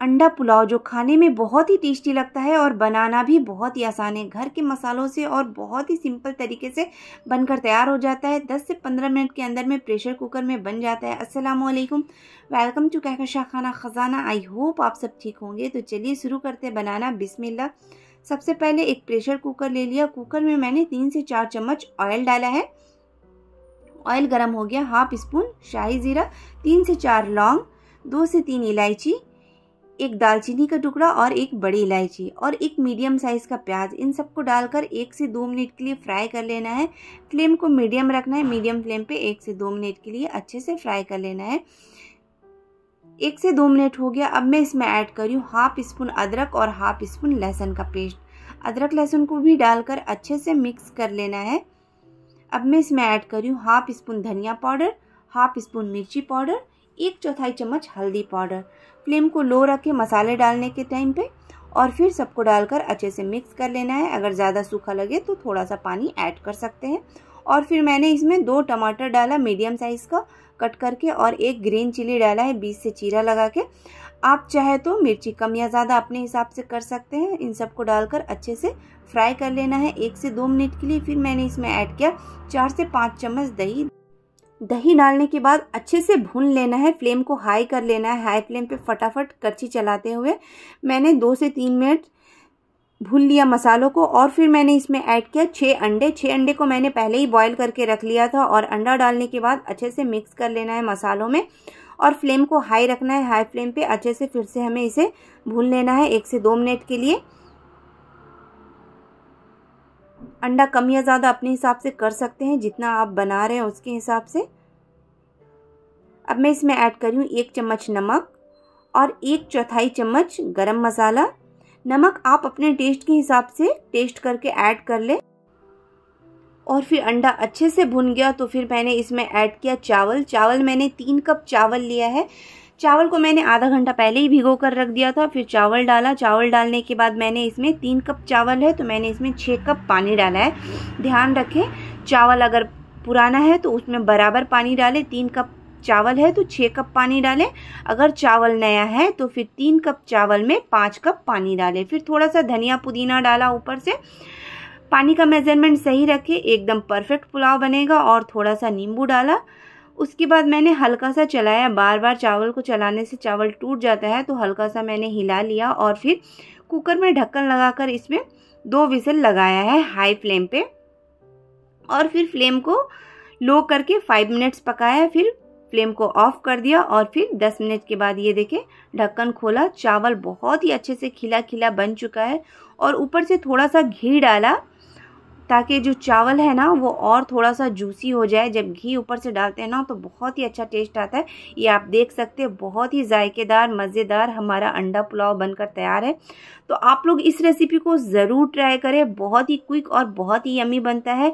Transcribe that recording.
अंडा पुलाव जो खाने में बहुत ही टेस्टी लगता है और बनाना भी बहुत ही आसान है। घर के मसालों से और बहुत ही सिंपल तरीके से बनकर तैयार हो जाता है। 10 से 15 मिनट के अंदर में प्रेशर कुकर में बन जाता है। अस्सलाम वालेकुम वेलकम टू कहकशा खाना ख़जाना। आई होप आप सब ठीक होंगे। तो चलिए शुरू करते हैं बनाना। बिस्मिल्लाह। सबसे पहले एक प्रेशर कुकर ले लिया। कुकर में मैंने तीन से चार चम्मच ऑयल डाला है। ऑयल गर्म हो गया। हाफ़ स्पून शाही ज़ीरा, तीन से चार लौंग, दो से तीन इलायची एक दालचीनी का टुकड़ा और एक बड़ी इलायची और एक मीडियम साइज़ का प्याज। इन सबको डालकर एक से दो मिनट के लिए फ्राई कर लेना है। फ्लेम को मीडियम रखना है। मीडियम फ्लेम पे एक से दो मिनट के लिए अच्छे से फ्राई कर लेना है। एक से दो मिनट हो गया। अब मैं इसमें ऐड करी हूँ हाफ़ स्पून अदरक और हाफ़ स्पून लहसुन का पेस्ट। अदरक, लहसुन को भी डालकर अच्छे से मिक्स कर लेना है। अब मैं इसमें ऐड करी हूँ हाफ़ स्पून धनिया पाउडर, हाफ़ स्पून मिर्ची पाउडर एक चौथाई चम्मच हल्दी पाउडर, फ्लेम को लो रख के मसाले डालने के टाइम पे और फिर सबको डालकर अच्छे से मिक्स कर लेना है। अगर ज़्यादा सूखा लगे तो थोड़ा सा पानी ऐड कर सकते हैं। और फिर मैंने इसमें दो टमाटर डाला मीडियम साइज़ का कट करके और एक ग्रीन चिली डाला है बीच से चीरा लगा के। आप चाहे तो मिर्ची कम या ज़्यादा अपने हिसाब से कर सकते हैं। इन सबको डालकर अच्छे से फ्राई कर लेना है। एक से दो मिनट के लिए फिर मैंने इसमें ऐड किया चार से पाँच चम्मच दही। दही डालने के बाद अच्छे से भून लेना है, फ्लेम को हाई कर लेना है, हाई फ्लेम पे फटाफट कच्ची चलाते हुए। मैंने दो से तीन मिनट भून लिया मसालों को और फिर मैंने इसमें ऐड किया छः अंडे। छः अंडे को मैंने पहले ही बॉईल करके रख लिया था और अंडा डालने के बाद अच्छे से मिक्स कर लेना है मसालों में और फ्लेम को हाई रखना है। हाई फ्लेम पे अच्छे से फिर से हमें इसे भून लेना है एक से दो मिनट के लिए। अंडा कम या ज़्यादा अपने हिसाब से कर सकते हैं, जितना आप बना रहे हैं उसके हिसाब से। अब मैं इसमें ऐड कर रही हूँ एक चम्मच नमक और एक चौथाई चम्मच गरम मसाला। नमक आप अपने टेस्ट के हिसाब से टेस्ट करके ऐड कर ले। और फिर अंडा अच्छे से भुन गया तो फिर मैंने इसमें ऐड किया चावल। चावल मैंने तीन कप चावल लिया है। चावल को मैंने आधा घंटा पहले ही भिगो कर रख दिया था, फिर चावल डाला। चावल डालने के बाद मैंने इसमें तीन कप चावल है तो मैंने इसमें छः कप पानी डाला है। ध्यान रखें, चावल अगर पुराना है तो उसमें बराबर पानी डालें, तीन कप चावल है तो छः कप पानी डालें। अगर चावल नया है तो फिर तीन कप चावल में पाँच कप पानी डालें। फिर थोड़ा सा धनिया पुदीना डाला ऊपर से। पानी का मेज़रमेंट सही रखें, एकदम परफेक्ट पुलाव बनेगा और थोड़ा सा नींबू डाला। उसके बाद मैंने हल्का सा चलाया। बार बार चावल को चलाने से चावल टूट जाता है तो हल्का सा मैंने हिला लिया और फिर कुकर में ढक्कन लगाकर इसमें दो विसल लगाया है हाई फ्लेम पे। और फिर फ्लेम को लो करके फाइव मिनट्स पकाया, फिर फ्लेम को ऑफ़ कर दिया और फिर दस मिनट के बाद ये देखें, ढक्कन खोला। चावल बहुत ही अच्छे से खिला खिला बन चुका है और ऊपर से थोड़ा सा घी डाला ताकि जो चावल है ना, वो और थोड़ा सा जूसी हो जाए। जब घी ऊपर से डालते हैं ना तो बहुत ही अच्छा टेस्ट आता है। ये आप देख सकते हैं, बहुत ही जायकेदार, मज़ेदार हमारा अंडा पुलाव बनकर तैयार है। तो आप लोग इस रेसिपी को ज़रूर ट्राई करें। बहुत ही क्विक और बहुत ही यमी बनता है।